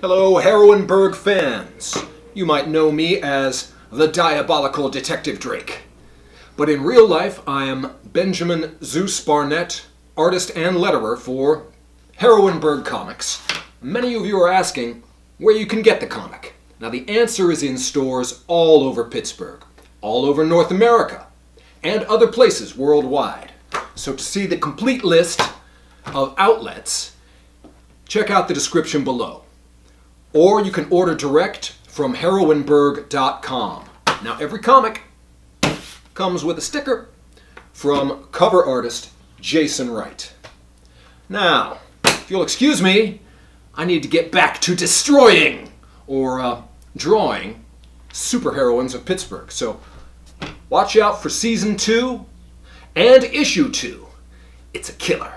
Hello, Heroineburgh fans. You might know me as the Diabolical Detective Drake. But in real life, I am Benjamin Zeus Barnett, artist and letterer for Heroineburgh Comics. Many of you are asking where you can get the comic. Now, the answer is in stores all over Pittsburgh, all over North America, and other places worldwide. So, to see the complete list of outlets, check out the description below or you can order direct from heroineburgh.com. Now, every comic comes with a sticker from cover artist Jason Wright. Now, if you'll excuse me, I need to get back to destroying or uh, drawing superheroines of Pittsburgh. So, watch out for season two and issue two. It's a killer.